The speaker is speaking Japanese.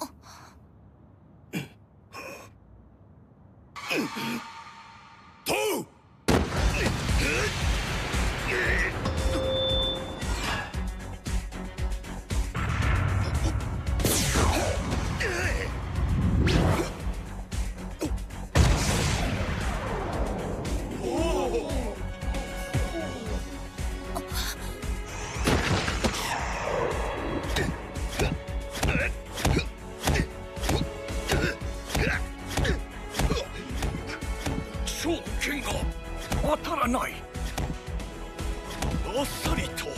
あっ。勝剣が当たらない。あっさりとう